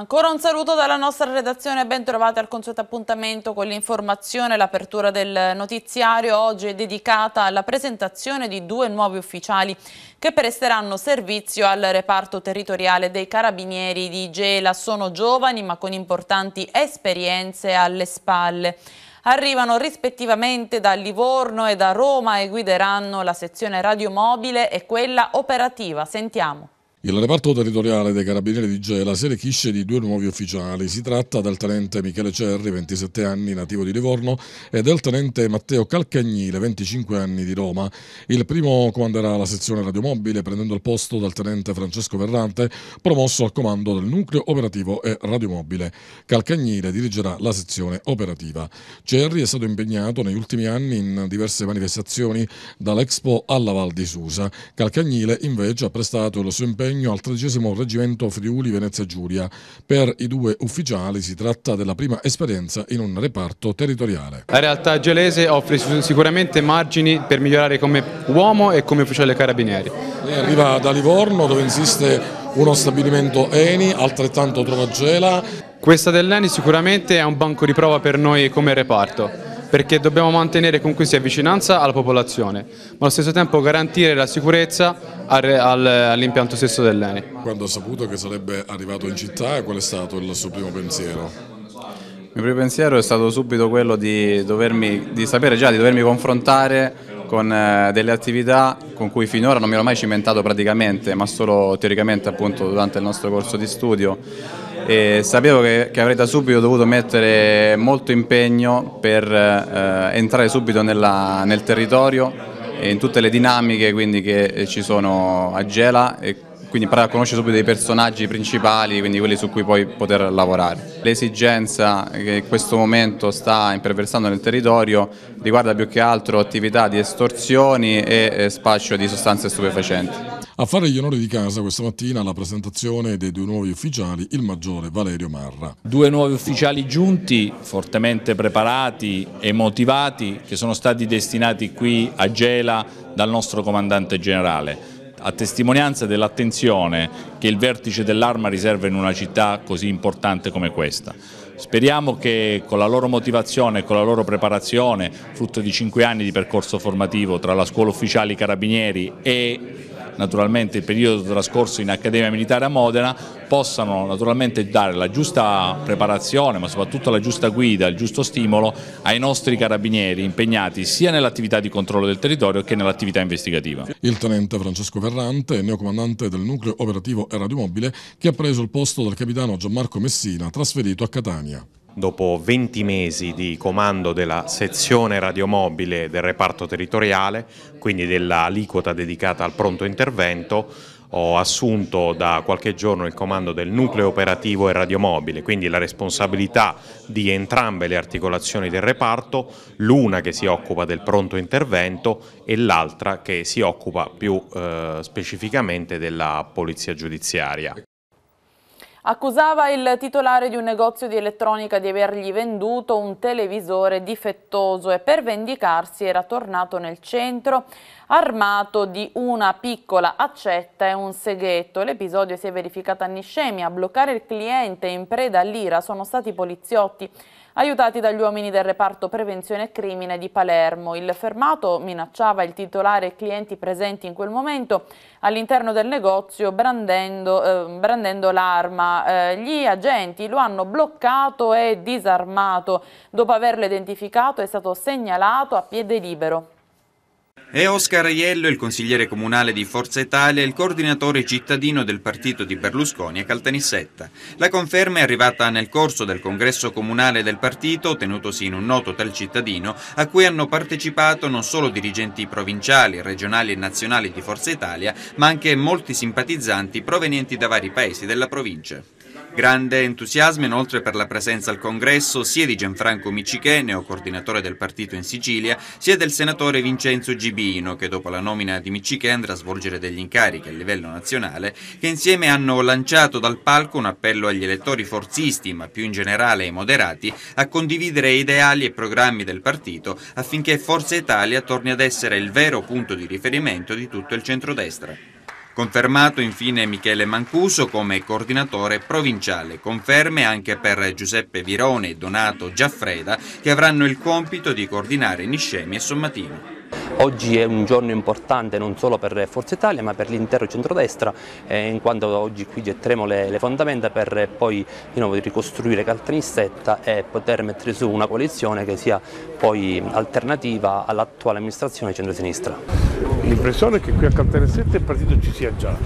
Ancora un saluto dalla nostra redazione, ben trovati al consueto appuntamento con l'informazione. L'apertura del notiziario oggi è dedicata alla presentazione di due nuovi ufficiali che presteranno servizio al reparto territoriale dei Carabinieri di Gela. Sono giovani ma con importanti esperienze alle spalle. Arrivano rispettivamente da Livorno e da Roma e guideranno la sezione radiomobile e quella operativa. Sentiamo. Il reparto territoriale dei Carabinieri di Gela si arricchisce di due nuovi ufficiali. Si tratta del tenente Michele Cerri, 27 anni, nativo di Livorno, e del tenente Matteo Calcagnile, 25 anni, di Roma. Il primo comanderà la sezione radiomobile prendendo il posto del tenente Francesco Verrante, promosso al comando del nucleo operativo e radiomobile. Calcagnile dirigerà la sezione operativa. Cerri è stato impegnato negli ultimi anni in diverse manifestazioni, dall'Expo alla Val di Susa. Calcagnile invece ha prestato il suo impegno impegno al 13 Reggimento Friuli Venezia Giulia. Per i due ufficiali si tratta della prima esperienza in un reparto territoriale. La realtà gelese offre sicuramente margini per migliorare come uomo e come ufficiale carabinieri. Lei arriva da Livorno dove insiste uno stabilimento Eni, altrettanto trova Gela. Questa dell'Eni sicuramente è un banco di prova per noi come reparto perché dobbiamo mantenere comunque sia vicinanza alla popolazione, ma allo stesso tempo garantire la sicurezza all'impianto stesso dell'ENI. Quando ha saputo che sarebbe arrivato in città, qual è stato il suo primo pensiero? Il mio primo pensiero è stato subito quello di, dovermi, di sapere già di dovermi confrontare con eh, delle attività con cui finora non mi ero mai cimentato praticamente, ma solo teoricamente appunto durante il nostro corso di studio e sapevo che, che, avrei subito dovuto mettere molto impegno per eh, entrare subito nella, nel territorio e in tutte le dinamiche che ci sono a Gela e quindi imparare a conoscere subito i personaggi principali, quindi quelli su cui poi poter lavorare. L'esigenza che in questo momento sta imperversando nel territorio riguarda più che altro attività di estorsioni e spaccio di sostanze stupefacenti. A fare gli onori di casa questa mattina la presentazione dei due nuovi ufficiali, il maggiore Valerio Marra. Due nuovi ufficiali giunti, fortemente preparati e motivati, che sono stati destinati qui a Gela dal nostro comandante generale a testimonianza dell'attenzione che il vertice dell'arma riserva in una città così importante come questa. Speriamo che con la loro motivazione e con la loro preparazione, frutto di cinque anni di percorso formativo tra la scuola ufficiali carabinieri e naturalmente il periodo trascorso in Accademia Militare a Modena possano naturalmente dare la giusta preparazione ma soprattutto la giusta guida, il giusto stimolo ai nostri carabinieri impegnati sia nell'attività di controllo del territorio che nell'attività investigativa. Il tenente Francesco Ferrante, neocomandante del nucleo operativo e radiomobile che ha preso il posto del capitano Gianmarco Messina trasferito a Catania. Dopo 20 mesi di comando della sezione radiomobile del reparto territoriale, quindi dell'aliquota dedicata al pronto intervento, ho assunto da qualche giorno il comando del nucleo operativo e radiomobile, quindi la responsabilità di entrambe le articolazioni del reparto, l'una che si occupa del pronto intervento e l'altra che si occupa più eh, specificamente della polizia giudiziaria. Accusava il titolare di un negozio di elettronica di avergli venduto un televisore difettoso e per vendicarsi era tornato nel centro armato di una piccola accetta e un seghetto. L'episodio si è verificato a Niscemi. A bloccare il cliente in preda all'ira sono stati i poliziotti aiutati dagli uomini del reparto prevenzione e crimine di Palermo. Il fermato minacciava il titolare e clienti presenti in quel momento all'interno del negozio brandendo, eh, brandendo l'arma. Eh, gli agenti lo hanno bloccato e disarmato. Dopo averlo identificato è stato segnalato a piede libero. È Oscar Aiello, il consigliere comunale di Forza Italia e il coordinatore cittadino del partito di Berlusconi a Caltanissetta. La conferma è arrivata nel corso del congresso comunale del partito, tenutosi in un noto hotel cittadino, a cui hanno partecipato non solo dirigenti provinciali, regionali e nazionali di Forza Italia, ma anche molti simpatizzanti provenienti da vari paesi della provincia. Grande entusiasmo inoltre per la presenza al congresso sia di Gianfranco Miccichè, neocoordinatore del partito in Sicilia, sia del senatore Vincenzo Gibino, che dopo la nomina di Miccichè andrà a svolgere degli incarichi a livello nazionale, che insieme hanno lanciato dal palco un appello agli elettori forzisti, ma più in generale ai moderati, a condividere ideali e programmi del partito affinché Forza Italia torni ad essere il vero punto di riferimento di tutto il centrodestra. Confermato infine Michele Mancuso come coordinatore provinciale. Conferme anche per Giuseppe Virone e Donato Giaffreda che avranno il compito di coordinare Niscemi e Sommatino. Oggi è un giorno importante non solo per Forza Italia ma per l'intero centrodestra eh, in quanto oggi qui getteremo le, le, fondamenta per poi di nuovo ricostruire Caltanissetta e poter mettere su una coalizione che sia poi alternativa all'attuale amministrazione centro-sinistra. L'impressione è che qui a Caltanissetta il partito ci sia già,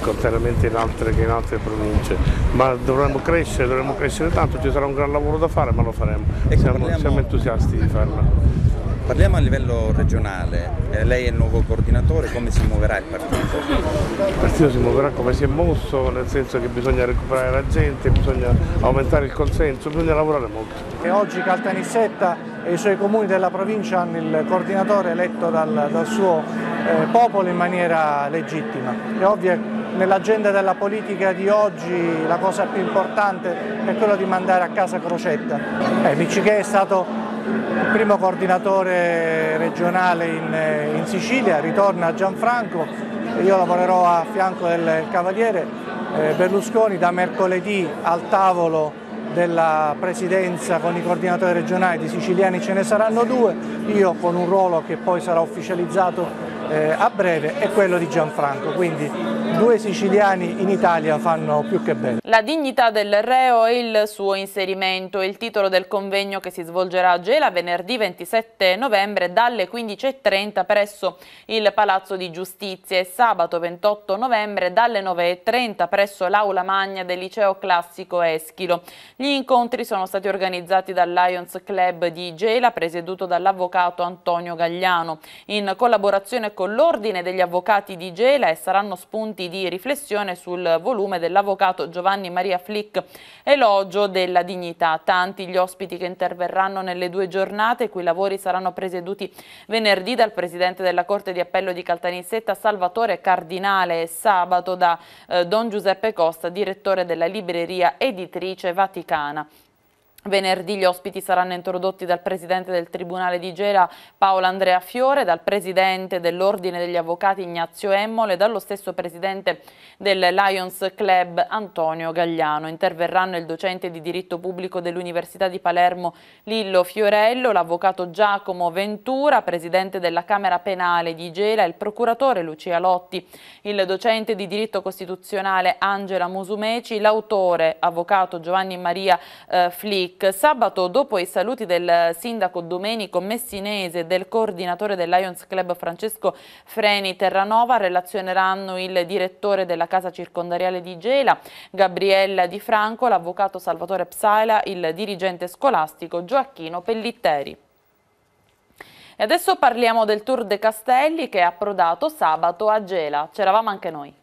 contrariamente in altre, che in altre province, ma dovremmo crescere, dovremmo crescere tanto, ci sarà un gran lavoro da fare ma lo faremo, siamo, siamo entusiasti di farlo. Parliamo a livello regionale, eh, lei è il nuovo coordinatore, come si muoverà il partito? Il partito si muoverà come si è mosso, nel senso che bisogna recuperare la gente, bisogna aumentare il consenso, bisogna lavorare molto. E oggi Caltanissetta e i suoi comuni della provincia hanno il coordinatore eletto dal, dal suo eh, popolo in maniera legittima. È ovvio che nell'agenda della politica di oggi la cosa più importante è quella di mandare a casa Crocetta. Eh, Miccichè è stato il primo coordinatore regionale in, in Sicilia, ritorna a Gianfranco, io lavorerò a fianco del Cavaliere eh, Berlusconi da mercoledì al tavolo della presidenza con i coordinatori regionali di siciliani ce ne saranno due, io con un ruolo che poi sarà ufficializzato eh, a breve è quello di Gianfranco, quindi due siciliani in Italia fanno più che bene. La dignità del reo e il suo inserimento, il titolo del convegno che si svolgerà a Gela venerdì 27 novembre dalle 15.30 presso il Palazzo di Giustizia e sabato 28 novembre dalle 9.30 presso l'Aula Magna del Liceo Classico Eschilo. Gli incontri sono stati organizzati dal Lions Club di Gela presieduto dall'avvocato Antonio Gagliano in collaborazione con l'Ordine degli Avvocati di Gela e saranno spunti di riflessione sul volume dell'avvocato Giovanni Maria Flick, elogio della dignità. Tanti gli ospiti che interverranno nelle due giornate, i cui lavori saranno presieduti venerdì dal Presidente della Corte di Appello di Caltanissetta Salvatore Cardinale e sabato da eh, Don Giuseppe Costa, direttore della libreria editrice Vaticana. Venerdì gli ospiti saranno introdotti dal Presidente del Tribunale di Gela Paolo Andrea Fiore, dal Presidente dell'Ordine degli Avvocati Ignazio Emmole e dallo stesso Presidente del Lions Club Antonio Gagliano. Interverranno il docente di diritto pubblico dell'Università di Palermo Lillo Fiorello, l'Avvocato Giacomo Ventura, Presidente della Camera Penale di Gela, il Procuratore Lucia Lotti, il docente di diritto costituzionale Angela Musumeci, l'autore Avvocato Giovanni Maria eh, Flick, Week. Sabato, dopo i saluti del sindaco Domenico Messinese e del coordinatore del Lions Club Francesco Freni Terranova, relazioneranno il direttore della casa circondariale di Gela, Gabriella Di Franco, l'avvocato Salvatore Psaila, il dirigente scolastico Gioacchino Pellitteri. E adesso parliamo del Tour de Castelli che è approdato sabato a Gela. C'eravamo anche noi.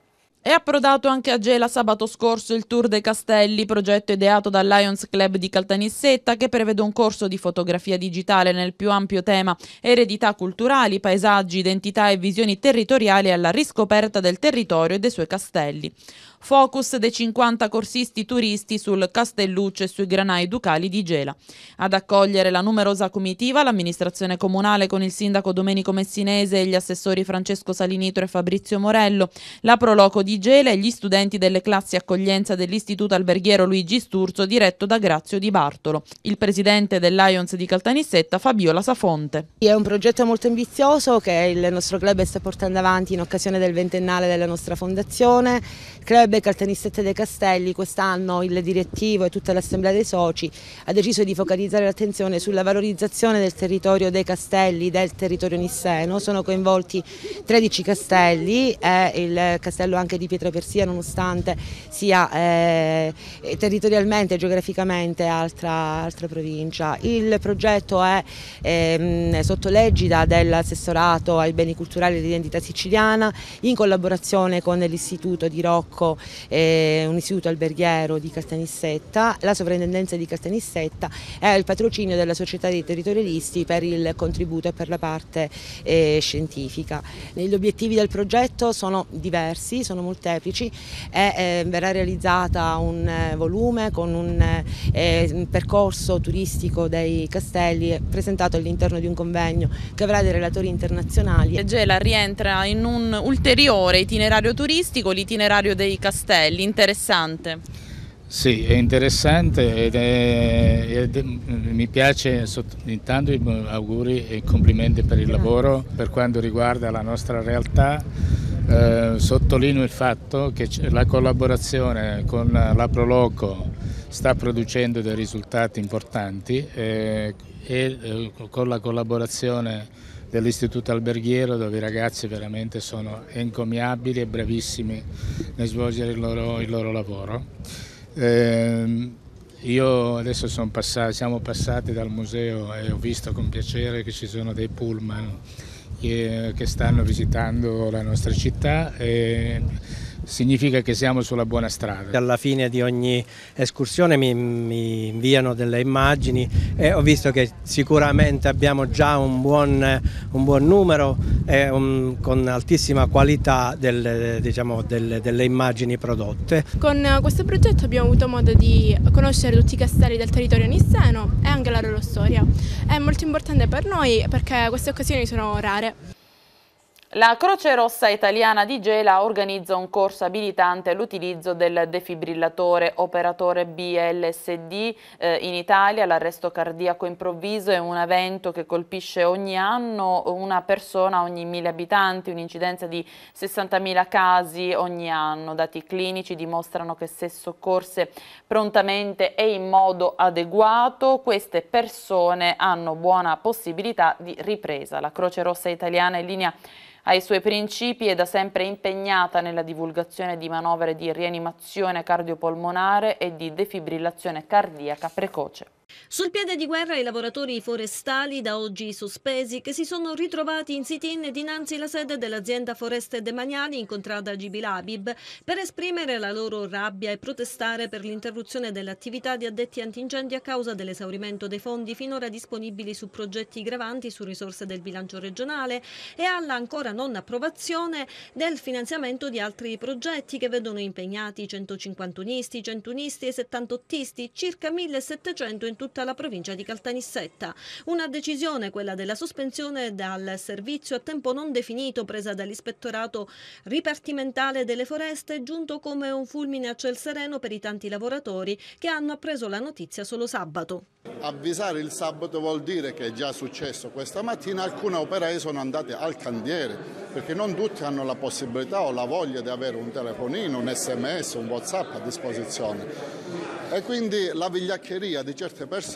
È approdato anche a Gela sabato scorso il Tour dei Castelli, progetto ideato dal Lions Club di Caltanissetta che prevede un corso di fotografia digitale nel più ampio tema eredità culturali, paesaggi, identità e visioni territoriali alla riscoperta del territorio e dei suoi castelli. Focus dei 50 corsisti turisti sul Castelluccio e sui granai ducali di Gela. Ad accogliere la numerosa comitiva l'amministrazione comunale con il sindaco Domenico Messinese e gli assessori Francesco Salinitro e Fabrizio Morello, la Proloco di Gela e gli studenti delle classi accoglienza dell'Istituto Alberghiero Luigi Sturzo diretto da Grazio Di Bartolo. Il presidente del Lions di Caltanissetta Fabiola Safonte. È un progetto molto ambizioso che il nostro club sta portando avanti in occasione del ventennale della nostra fondazione. Il club Club Caltanissette dei Castelli quest'anno il direttivo e tutta l'assemblea dei soci ha deciso di focalizzare l'attenzione sulla valorizzazione del territorio dei castelli, del territorio nisseno, sono coinvolti 13 castelli e il castello anche di Pietrapersia nonostante sia eh, territorialmente e geograficamente altra, altra, provincia. Il progetto è eh, sotto l'egida dell'assessorato ai beni culturali e all'identità siciliana in collaborazione con l'Istituto di Rocco eh, un istituto alberghiero di Caltanissetta, la sovrintendenza di Caltanissetta e il patrocinio della società dei territorialisti per il contributo e per la parte eh, scientifica. Gli obiettivi del progetto sono diversi, sono molteplici e eh, verrà realizzata un eh, volume con un, eh, un percorso turistico dei castelli presentato all'interno di un convegno che avrà dei relatori internazionali. Gela rientra in un ulteriore itinerario turistico, l'itinerario dei castelli, interessante. Sì, è interessante ed, è, ed è, mi piace intanto auguri e complimenti per il lavoro per quanto riguarda la nostra realtà. Eh, sottolineo il fatto che la collaborazione con la Proloco sta producendo dei risultati importanti eh, e eh, con la collaborazione dell'Istituto Alberghiero dove i ragazzi veramente sono encomiabili e bravissimi nel svolgere il loro, il loro lavoro. Eh, io adesso passato, siamo passati dal museo e ho visto con piacere che ci sono dei pullman che, che stanno visitando la nostra città. E, significa che siamo sulla buona strada. Alla fine di ogni escursione mi, mi inviano delle immagini e ho visto che sicuramente abbiamo già un buon, un buon numero e un, con altissima qualità delle, diciamo, delle, delle immagini prodotte. Con questo progetto abbiamo avuto modo di conoscere tutti i castelli del territorio nisseno e anche la loro storia. È molto importante per noi perché queste occasioni sono rare. La Croce Rossa Italiana di Gela organizza un corso abilitante all'utilizzo del defibrillatore operatore BLSD eh, in Italia. L'arresto cardiaco improvviso è un evento che colpisce ogni anno una persona ogni mille abitanti, un'incidenza di 60.000 casi ogni anno. Dati clinici dimostrano che se soccorse prontamente e in modo adeguato, queste persone hanno buona possibilità di ripresa. La Croce Rossa Italiana è in linea ai suoi principi è da sempre impegnata nella divulgazione di manovre di rianimazione cardiopolmonare e di defibrillazione cardiaca precoce. Sul piede di guerra i lavoratori forestali da oggi sospesi che si sono ritrovati in sit-in dinanzi alla sede dell'azienda Foreste Demaniali in contrada Gibilabib per esprimere la loro rabbia e protestare per l'interruzione delle attività di addetti antincendi a causa dell'esaurimento dei fondi finora disponibili su progetti gravanti su risorse del bilancio regionale e alla ancora non approvazione del finanziamento di altri progetti che vedono impegnati 151isti, 101isti e 78isti, circa 1700 in tutta la provincia di Caltanissetta. Una decisione, quella della sospensione dal servizio a tempo non definito presa dall'ispettorato ripartimentale delle foreste, giunto come un fulmine a ciel sereno per i tanti lavoratori che hanno appreso la notizia solo sabato. Avvisare il sabato vuol dire che è già successo questa mattina, alcune operai sono andate al cantiere perché non tutti hanno la possibilità o la voglia di avere un telefonino, un sms, un whatsapp a disposizione e quindi la vigliaccheria di certe persone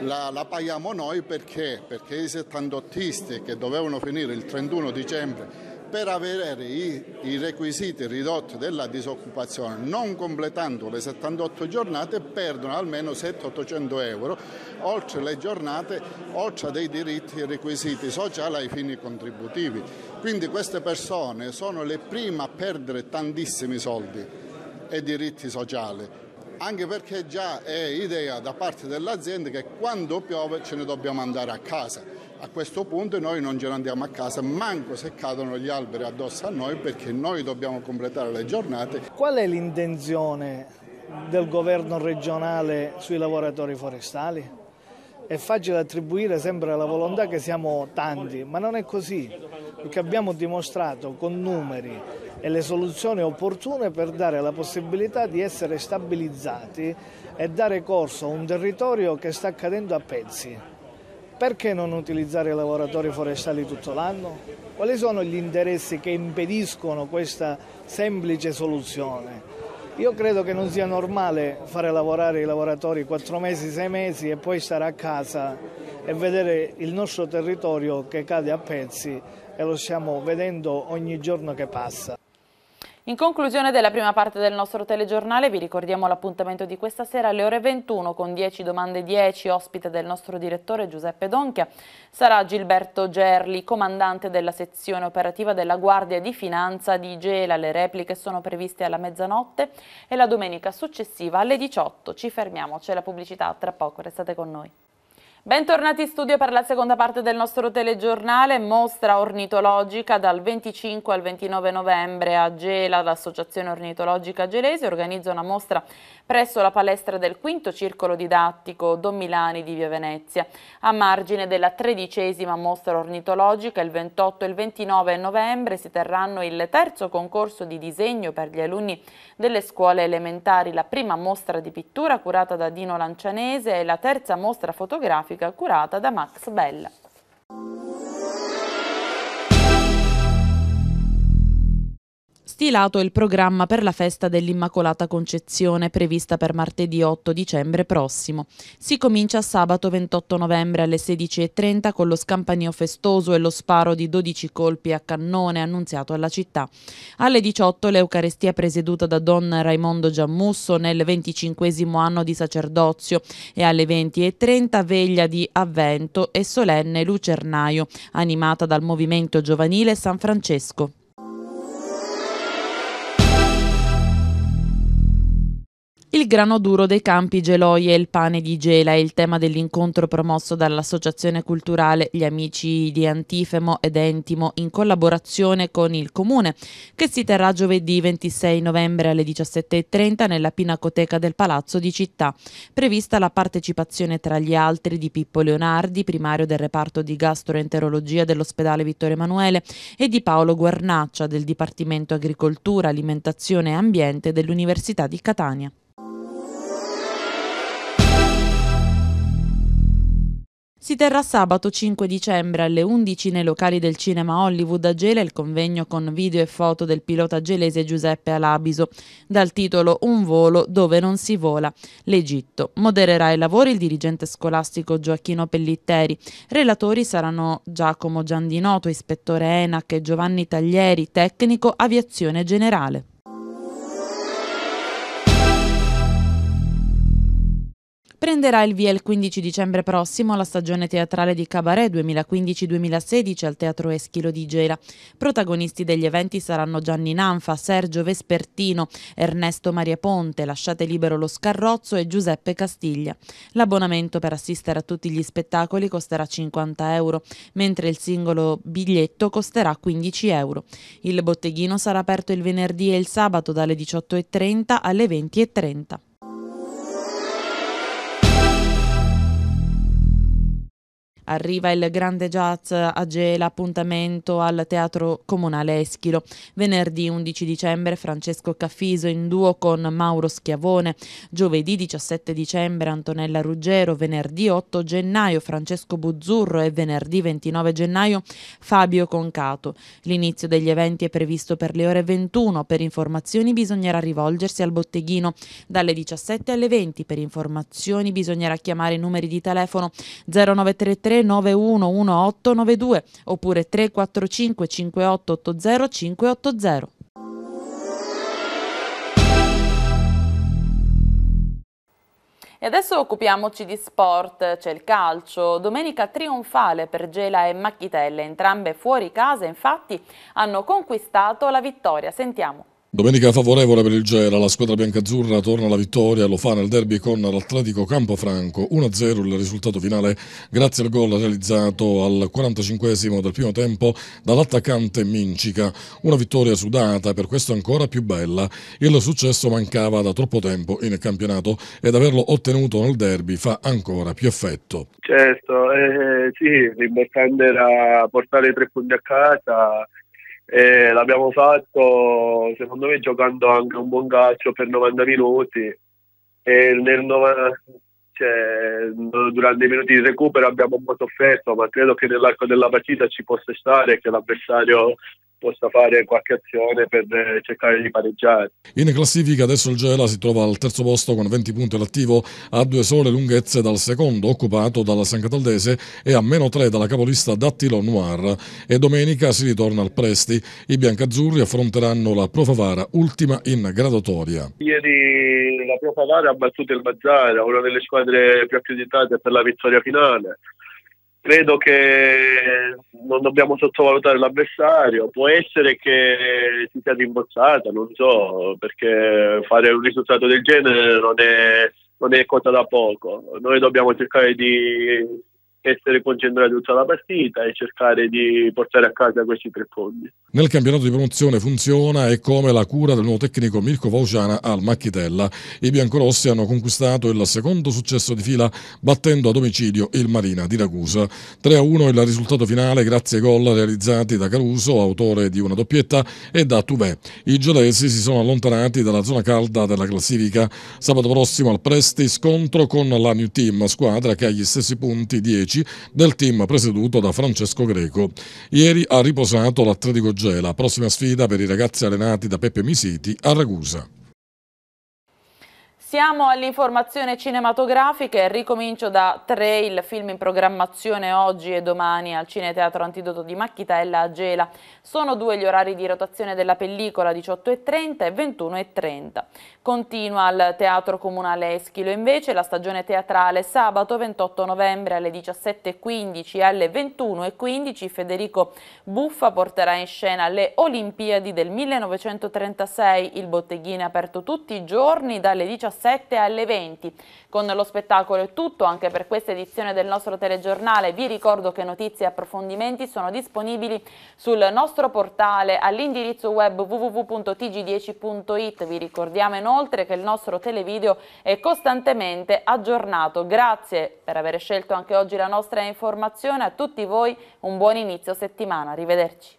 la, la, paghiamo noi perché? Perché i settantottisti che dovevano finire il 31 dicembre per avere i, i, requisiti ridotti della disoccupazione, non completando le 78 giornate, perdono almeno 700-800 euro, oltre le giornate, oltre dei diritti e requisiti sociali ai fini contributivi. Quindi queste persone sono le prime a perdere tantissimi soldi e diritti sociali anche perché già è idea da parte dell'azienda che quando piove ce ne dobbiamo andare a casa. A questo punto noi non ce ne andiamo a casa, manco se cadono gli alberi addosso a noi perché noi dobbiamo completare le giornate. Qual è l'intenzione del governo regionale sui lavoratori forestali? È facile attribuire sempre la volontà che siamo tanti, ma non è così, perché abbiamo dimostrato con numeri e le soluzioni opportune per dare la possibilità di essere stabilizzati e dare corso a un territorio che sta cadendo a pezzi. Perché non utilizzare i lavoratori forestali tutto l'anno? Quali sono gli interessi che impediscono questa semplice soluzione? Io credo che non sia normale fare lavorare i lavoratori quattro mesi, sei mesi e poi stare a casa e vedere il nostro territorio che cade a pezzi e lo stiamo vedendo ogni giorno che passa. In conclusione della prima parte del nostro telegiornale vi ricordiamo l'appuntamento di questa sera alle ore 21 con 10 domande 10, ospite del nostro direttore Giuseppe Donchia. Sarà Gilberto Gerli, comandante della sezione operativa della Guardia di Finanza di Gela. Le repliche sono previste alla mezzanotte e la domenica successiva alle 18. Ci fermiamo, c'è la pubblicità, tra poco restate con noi. Bentornati in studio per la seconda parte del nostro telegiornale, mostra ornitologica dal 25 al 29 novembre a Gela, l'Associazione Ornitologica Gelese organizza una mostra presso la palestra del quinto circolo didattico Don Milani di Via Venezia. A margine della tredicesima mostra ornitologica, il 28 e il 29 novembre si terranno il terzo concorso di disegno per gli alunni delle scuole elementari, la prima mostra di pittura curata da Dino Lancianese e la terza mostra fotografica fotografica curata da Max Bella. Stilato il programma per la festa dell'Immacolata Concezione prevista per martedì 8 dicembre prossimo. Si comincia sabato 28 novembre alle 16.30 con lo scampanio festoso e lo sparo di 12 colpi a cannone annunziato alla città. Alle 18 l'Eucarestia presieduta da Don Raimondo Giammusso nel 25 anno di sacerdozio e alle 20.30 veglia di Avvento e solenne Lucernaio animata dal movimento giovanile San Francesco. Il grano duro dei campi Geloi e il pane di Gela è il tema dell'incontro promosso dall'Associazione Culturale Gli Amici di Antifemo ed Entimo in collaborazione con il Comune, che si terrà giovedì 26 novembre alle 17.30 nella Pinacoteca del Palazzo di Città. Prevista la partecipazione tra gli altri di Pippo Leonardi, primario del reparto di gastroenterologia dell'ospedale Vittorio Emanuele, e di Paolo Guarnaccia del Dipartimento Agricoltura, Alimentazione e Ambiente dell'Università di Catania. Si terrà sabato 5 dicembre alle 11 nei locali del cinema Hollywood a Gela il convegno con video e foto del pilota gelese Giuseppe Alabiso, dal titolo Un volo dove non si vola. L'Egitto. Modererà i lavori il dirigente scolastico Gioacchino Pellitteri. Relatori saranno Giacomo Giandinoto, ispettore ENAC e Giovanni Taglieri, tecnico aviazione generale. Prenderà il via il 15 dicembre prossimo la stagione teatrale di Cabaret 2015-2016 al Teatro Eschilo di Gela. Protagonisti degli eventi saranno Gianni Nanfa, Sergio Vespertino, Ernesto Maria Ponte, Lasciate libero lo Scarrozzo e Giuseppe Castiglia. L'abbonamento per assistere a tutti gli spettacoli costerà 50 euro, mentre il singolo biglietto costerà 15 euro. Il botteghino sarà aperto il venerdì e il sabato dalle 18.30 alle 20.30. Arriva il grande jazz a Gela, appuntamento al Teatro Comunale Eschilo. Venerdì 11 dicembre Francesco Caffiso in duo con Mauro Schiavone. Giovedì 17 dicembre Antonella Ruggero. Venerdì 8 gennaio Francesco Buzzurro e venerdì 29 gennaio Fabio Concato. L'inizio degli eventi è previsto per le ore 21. Per informazioni bisognerà rivolgersi al botteghino dalle 17 alle 20. Per informazioni bisognerà chiamare i numeri di telefono 0933 3911892 oppure 345 5880 580. E adesso occupiamoci di sport, c'è il calcio. Domenica trionfale per Gela e Macchitelle, entrambe fuori casa, infatti hanno conquistato la vittoria. Sentiamo. Domenica favorevole per il Gela, la squadra biancazzurra torna alla vittoria, lo fa nel derby con l'Atletico Campofranco, 1-0 il risultato finale grazie al gol realizzato al 45 del primo tempo dall'attaccante Mincica, una vittoria sudata per questo ancora più bella, il successo mancava da troppo tempo in campionato ed averlo ottenuto nel derby fa ancora più effetto. Certo, eh, sì, l'importante era portare i tre punti a casa e l'abbiamo fatto secondo me giocando anche un buon calcio per 90 minuti. E nel cioè, durante i minuti di recupero abbiamo un po' sofferto ma credo che nell'arco della partita ci possa stare che l'avversario possa fare qualche azione per eh, cercare di pareggiare. In classifica adesso il Gela si trova al terzo posto con 20 punti all'attivo a due sole lunghezze dal secondo occupato dalla San Cataldese e a meno tre dalla capolista Dattilo Noir e domenica si ritorna al Presti. I biancazzurri affronteranno la Profavara ultima in graduatoria. Ieri la Profavara ha battuto il Mazzara, una delle squadre più accreditate per la vittoria finale credo che non dobbiamo sottovalutare l'avversario, può essere che si sia rimbozzata, non so, perché fare un risultato del genere non è, non è cosa da poco, noi dobbiamo cercare di essere concentrati tutta la partita e cercare di portare a casa questi tre punti. Nel campionato di promozione funziona e come la cura del nuovo tecnico Mirko Fauciana al Macchitella. I biancorossi hanno conquistato il secondo successo di fila battendo a domicilio il Marina di Ragusa. 3-1 il risultato finale grazie ai gol realizzati da Caruso, autore di una doppietta, e da Tuvè. I giolesi si sono allontanati dalla zona calda della classifica. Sabato prossimo al Presti scontro con la New Team, squadra che ha gli stessi punti 10 del team presieduto da Francesco Greco. Ieri ha riposato l'Atletico Gelo la prossima sfida per i ragazzi allenati da Peppe Misiti a Ragusa. Siamo all'informazione cinematografica e ricomincio da tre il film in programmazione oggi e domani al Cineteatro Antidoto di Macchitella a Gela. Sono due gli orari di rotazione della pellicola 18.30 e 21.30. Continua al Teatro Comunale Eschilo invece la stagione teatrale sabato 28 novembre alle 17.15 e alle 21.15 Federico Buffa porterà in scena le Olimpiadi del 1936. Il botteghino è aperto tutti i giorni dalle 17 7 alle 20. Con lo spettacolo è tutto anche per questa edizione del nostro telegiornale. Vi ricordo che notizie e approfondimenti sono disponibili sul nostro portale all'indirizzo web www.tg10.it. Vi ricordiamo inoltre che il nostro televideo è costantemente aggiornato. Grazie per aver scelto anche oggi la nostra informazione. A tutti voi un buon inizio settimana. Arrivederci.